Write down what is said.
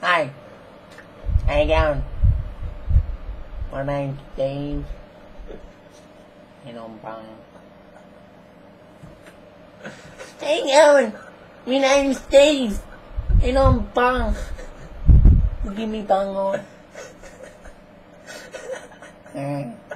Hi. How you going? My name's Dave. And I'm Brian. How you going? My name's Dave. And I'm Bong. You give me Bong on. Alright.